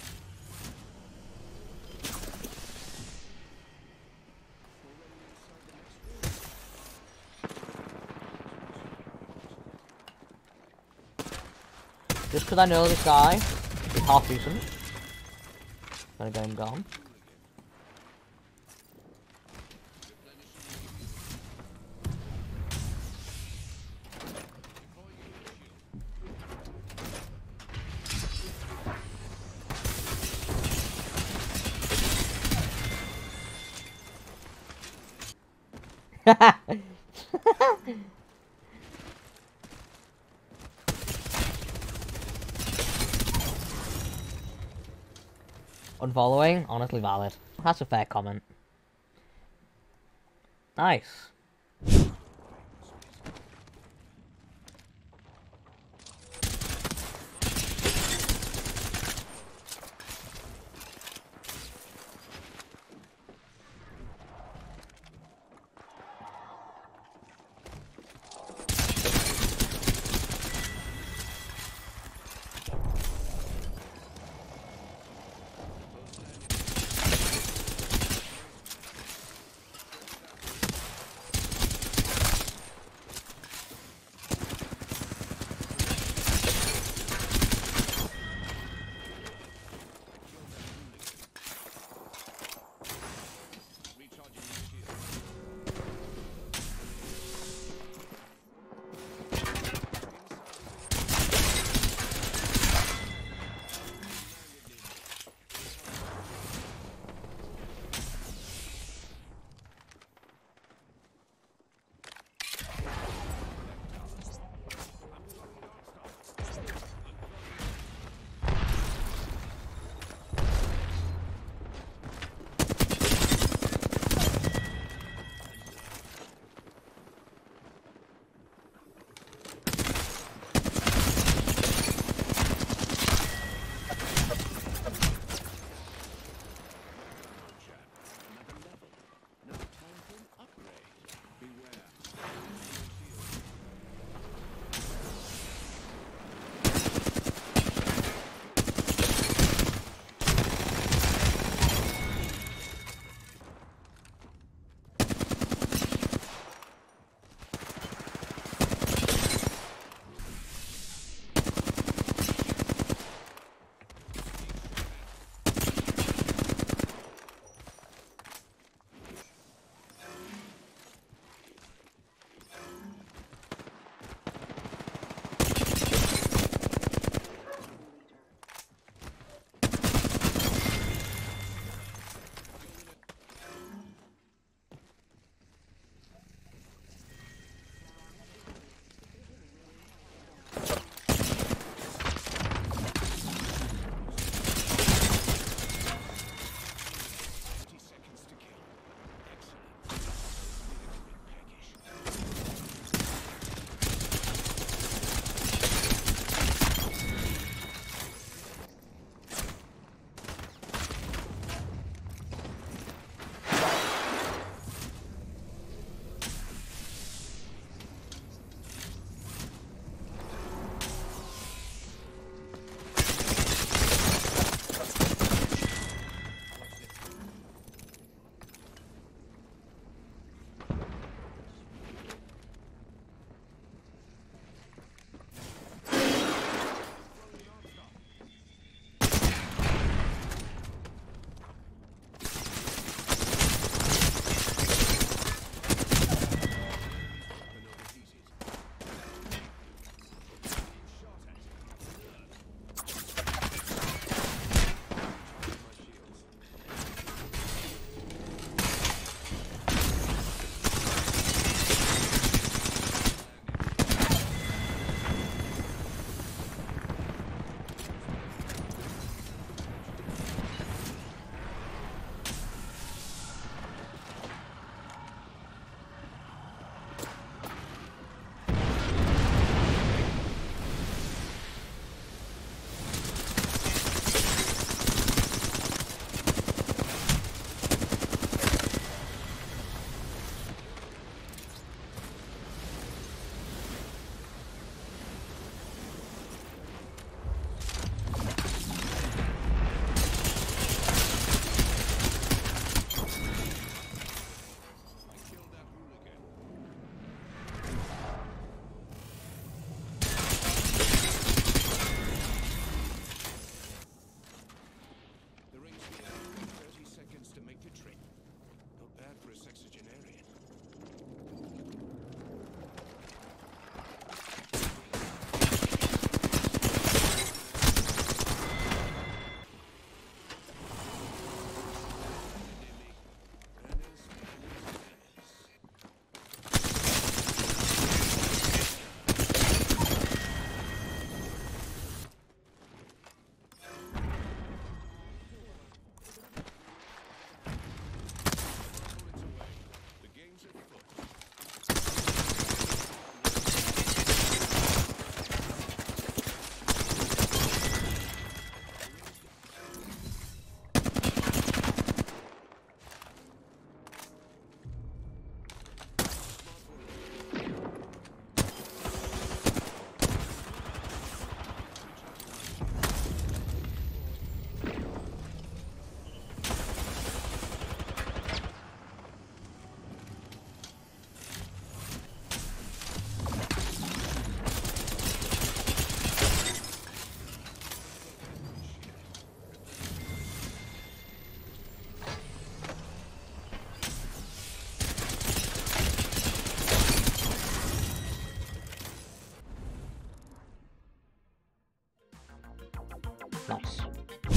Because I know this guy is half decent. Gonna get him gone. Unfollowing? Honestly valid. That's a fair comment. Nice.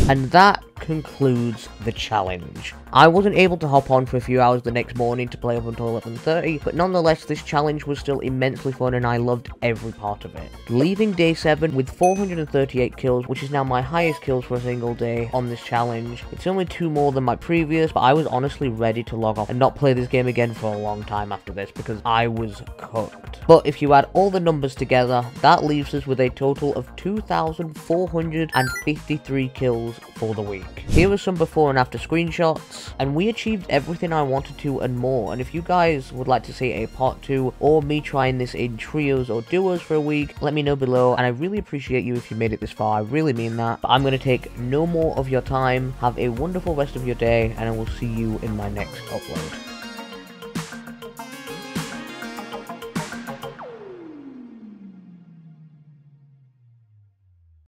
And that concludes the challenge. I wasn't able to hop on for a few hours the next morning to play up until 11.30, but nonetheless this challenge was still immensely fun and I loved every part of it. Leaving day 7 with 438 kills, which is now my highest kills for a single day on this challenge. It's only two more than my previous, but I was honestly ready to log off and not play this game again for a long time after this because I was cooked. But if you add all the numbers together, that leaves us with a total of 2,453 kills for the week. Here are some before and after screenshots, and we achieved everything I wanted to and more, and if you guys would like to see a part 2, or me trying this in trios or duos for a week, let me know below, and I really appreciate you if you made it this far, I really mean that, but I'm going to take no more of your time, have a wonderful rest of your day, and I will see you in my next upload.